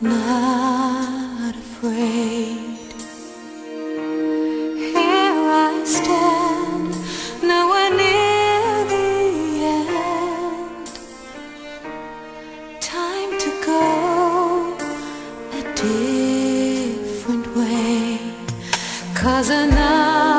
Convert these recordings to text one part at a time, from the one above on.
not afraid. Here I stand, nowhere near the end. Time to go a different way, cause another.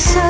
so